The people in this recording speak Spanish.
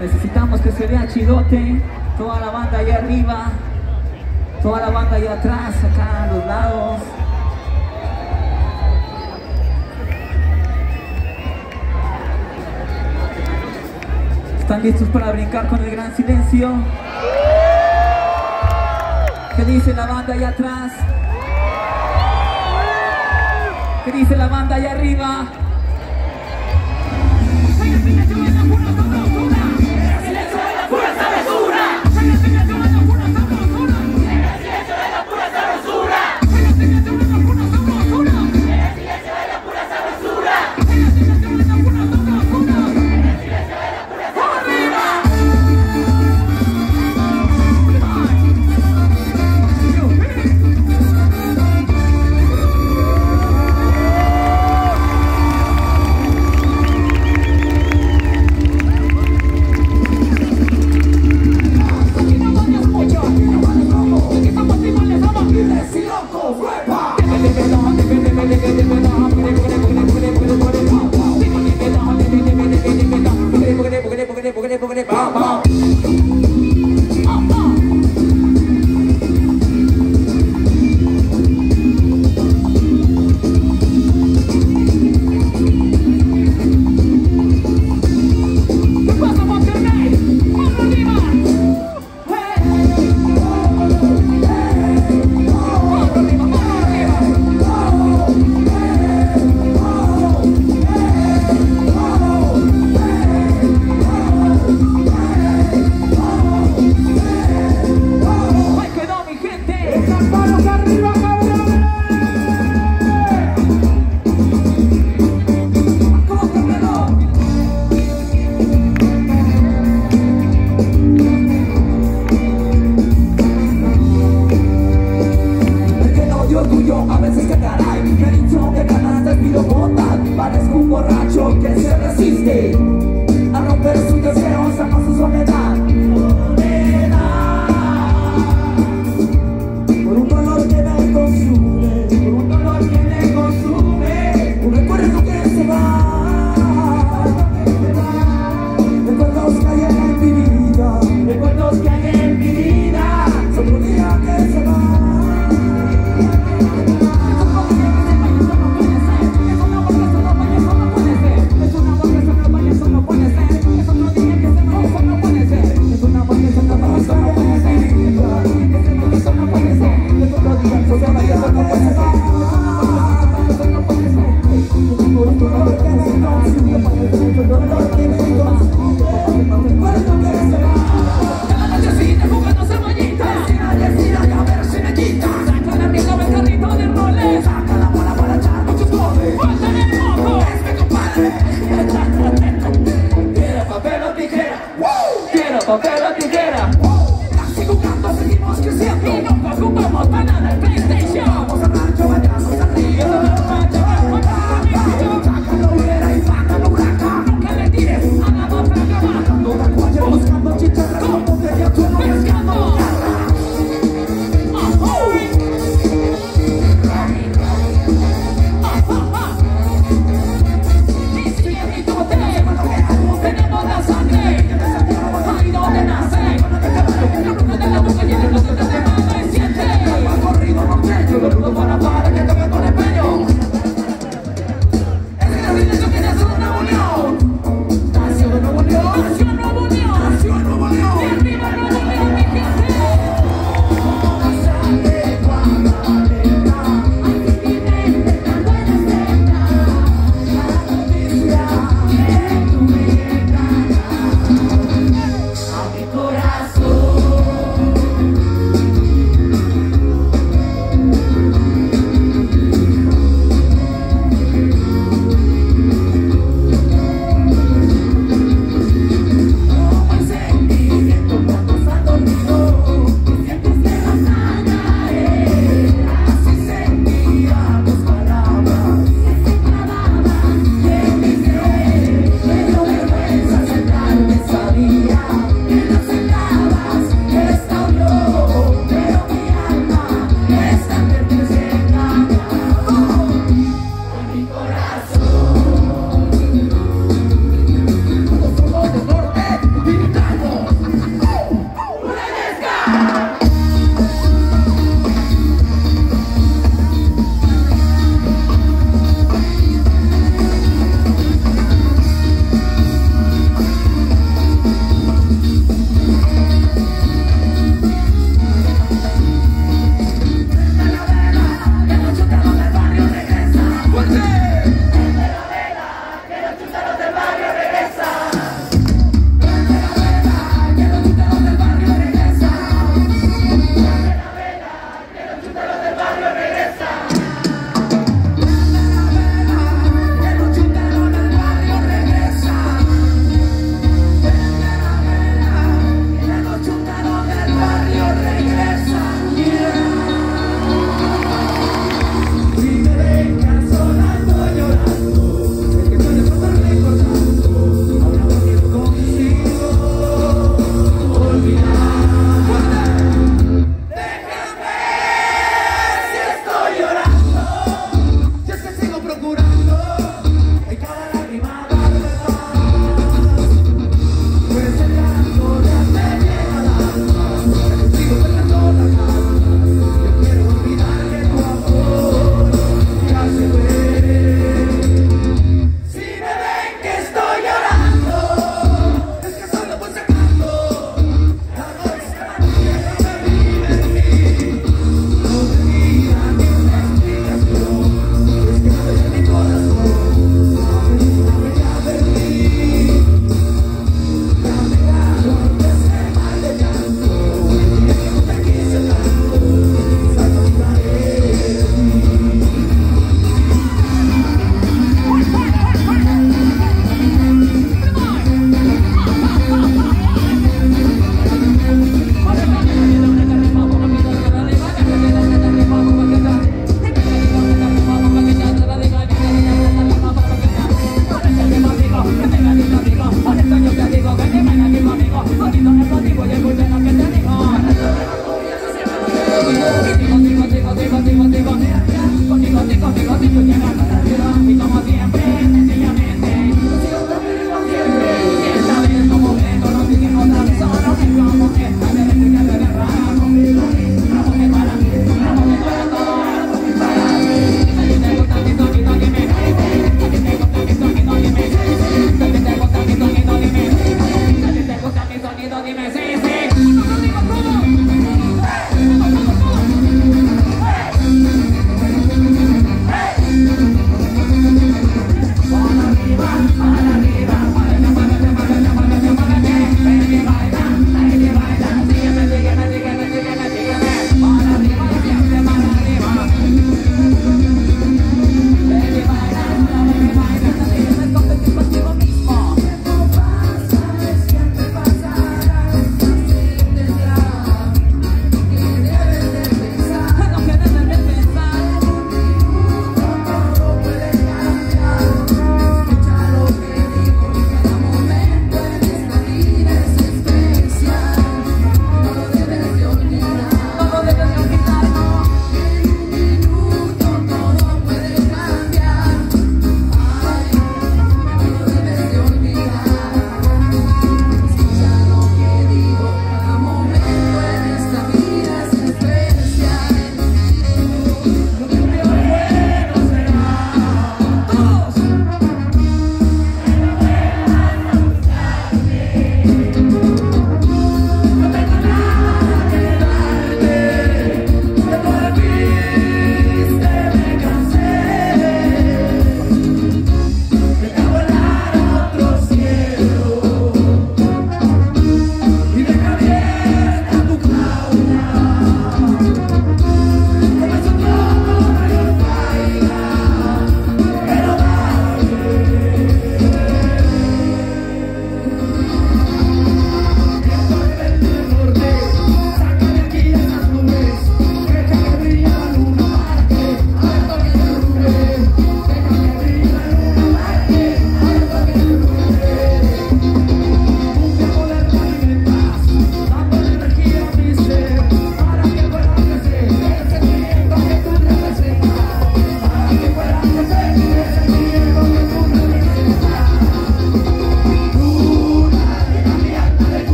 Necesitamos que se vea chidote, toda la banda allá arriba, toda la banda allá atrás, acá a los lados. ¿Están listos para brincar con el gran silencio? ¿Qué dice la banda allá atrás? ¿Qué dice la banda allá arriba?